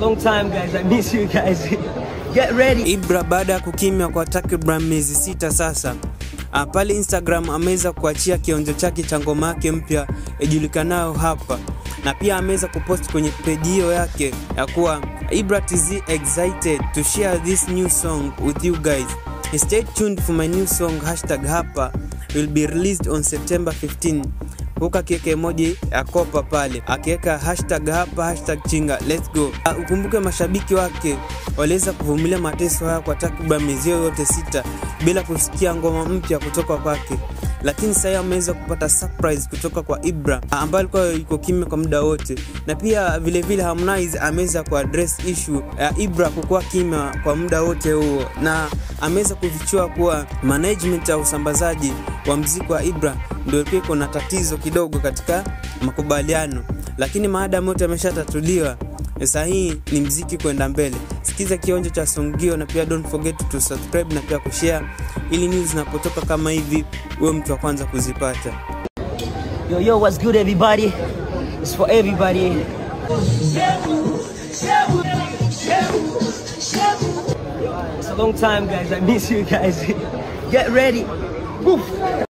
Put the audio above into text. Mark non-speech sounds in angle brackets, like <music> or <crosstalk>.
long time, guys. I miss you guys. <laughs> Get ready. Ibra baada ya kukimya kwa takriban miezi sita sasa Ah, pale Instagram ameweza kuachia kionjo chake cha ngoma yake mpya ijulikanayo hapa, na pia ameweza kupost kwenye peji hiyo yake ya kuwa Ibra TZ excited to share this new song with you guys. Stay tuned for my new song hashtag hapa will be released on September 15 huku akiweka emoji ya kopa pale. Akiweka hashtag hapa hashtag chinga let's go. Uh, ukumbuke mashabiki wake. Waliweza kuvumilia mateso haya kwa takriban miezi yote sita bila kusikia ngoma mpya kutoka kwake, lakini sasa ameweza kupata surprise kutoka kwa Ibra uh, ambaye alikuwa yuko kimya kwa muda wote, na pia vile vile Harmonize ameweza kuaddress issue ya Ibra kukuwa kimya kwa muda wote huo, na ameweza kufichua kuwa management ya usambazaji wa mziki wa Ibra ndio ilikuwa iko na tatizo kidogo katika makubaliano, lakini maadamu yote yameshatatuliwa, sasa hii ni mziki kwenda mbele. Sikiza kionjo cha songio, na pia don't forget to subscribe na pia kushare, ili news zinapotoka kama hivi uwe mtu wa kwanza kuzipata. Yo, yo, what's good, everybody? It's for everybody. It's a long time, guys. I miss you guys. <laughs> Get ready. Woof.